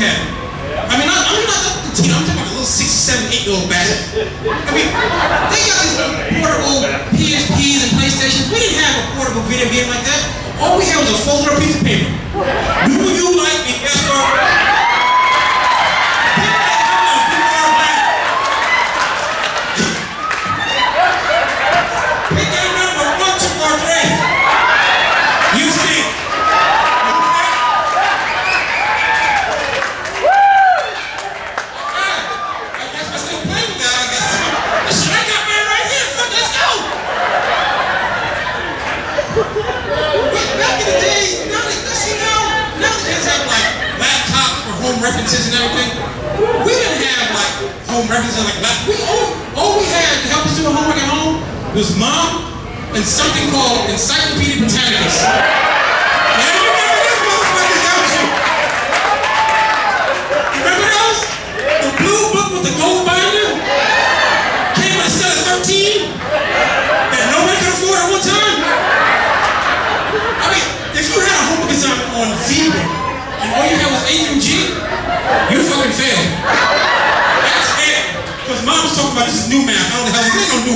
I mean, I, I mean, not the teen, I'm talking about a little six, seven, eight year old bastard. I mean, they got these portable PSPs and PlayStations. We didn't have a portable video game like that. All we had was a folded piece of paper. Do references and everything. We didn't have like home references like that. We all, all we had to help us do the homework at home was mom and something called Encyclopedia Britannicas. That's it. Because mom was talking about this new math. I don't know this ain't no new